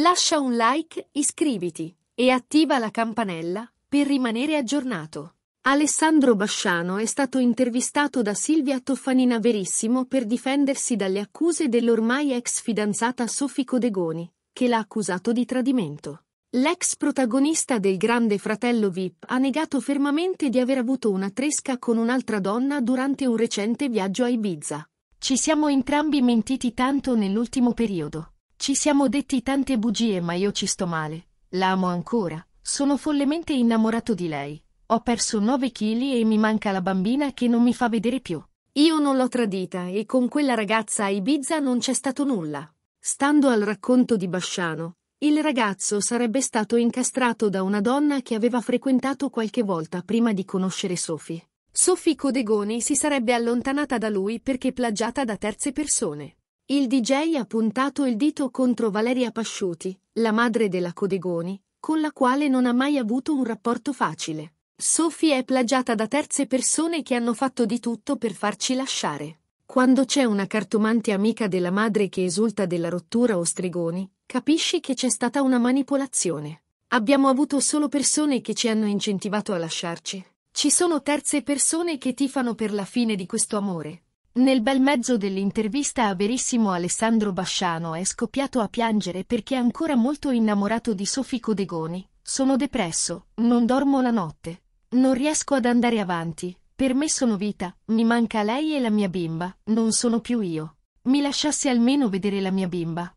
Lascia un like, iscriviti e attiva la campanella per rimanere aggiornato. Alessandro Basciano è stato intervistato da Silvia Toffanina Verissimo per difendersi dalle accuse dell'ormai ex fidanzata Sofì Codegoni, che l'ha accusato di tradimento. L'ex protagonista del Grande Fratello VIP ha negato fermamente di aver avuto una tresca con un'altra donna durante un recente viaggio a Ibiza. Ci siamo entrambi mentiti tanto nell'ultimo periodo. Ci siamo detti tante bugie ma io ci sto male. La amo ancora. Sono follemente innamorato di lei. Ho perso 9 kg e mi manca la bambina che non mi fa vedere più. Io non l'ho tradita e con quella ragazza a Ibiza non c'è stato nulla. Stando al racconto di Basciano, il ragazzo sarebbe stato incastrato da una donna che aveva frequentato qualche volta prima di conoscere Sophie. Sophie Codegoni si sarebbe allontanata da lui perché plagiata da terze persone. Il DJ ha puntato il dito contro Valeria Pasciuti, la madre della Codegoni, con la quale non ha mai avuto un rapporto facile. Sophie è plagiata da terze persone che hanno fatto di tutto per farci lasciare. Quando c'è una cartomante amica della madre che esulta della rottura o stregoni, capisci che c'è stata una manipolazione. Abbiamo avuto solo persone che ci hanno incentivato a lasciarci. Ci sono terze persone che tifano per la fine di questo amore. Nel bel mezzo dell'intervista a Verissimo Alessandro Basciano è scoppiato a piangere perché è ancora molto innamorato di Sofì Codegoni. Sono depresso, non dormo la notte. Non riesco ad andare avanti. Per me sono vita, mi manca lei e la mia bimba, non sono più io. Mi lasciasse almeno vedere la mia bimba.